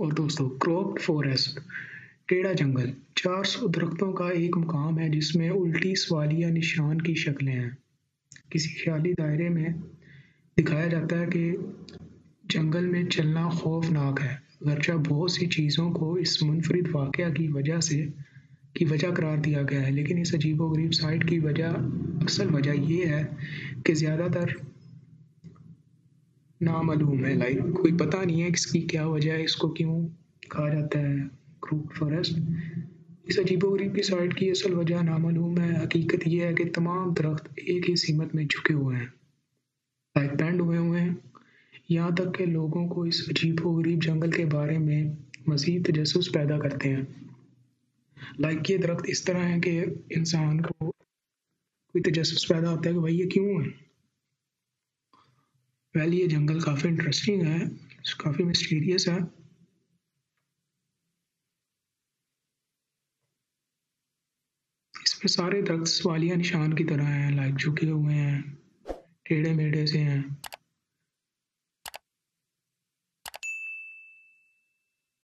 और दोस्तों crop forest टेढ़ा जंगल 400 दरख्तों का एक मुकाम है जिसमें उल्टी सवालिया निशान की शक्लें हैं। किसी ख्याली दायरे में दिखाया जाता है कि जंगल में चलना खौफनाक है अगरचा बहुत सी चीज़ों को इस मुनफरद वाक़ की वजह से, की वजह करार दिया गया है। लेकिन इस अजीब गरीब साइट की वजह, असल वजह यह है कि ज़्यादातर नामालूम है। लाइक कोई पता नहीं है इसकी क्या वजह है, इसको क्यों कहा जाता है क्रूट फॉरेस्ट इस अजीब गरीब की साइड की असल वजह नामालूम है। हकीकत यह है कि तमाम दरख्त एक ही सीमत में झुके हुए हैं। लाइक बैंड हुए हुए हैं। यहाँ तक कि लोगों को इस अजीब गरीब जंगल के बारे में मज़ीद तजस पैदा करते हैं। लाइक ये दरख्त इस तरह है कि इंसान को कोई तजस पैदा होता है कि भाई ये क्यों है? वेल ये जंगल काफ़ी इंटरेस्टिंग है काफ़ी मिस्टीरियस है। इसमें सारे दरख्त वालिया निशान की तरह हैं लाइक झुके हुए हैं, टेढ़े मेढ़े से हैं।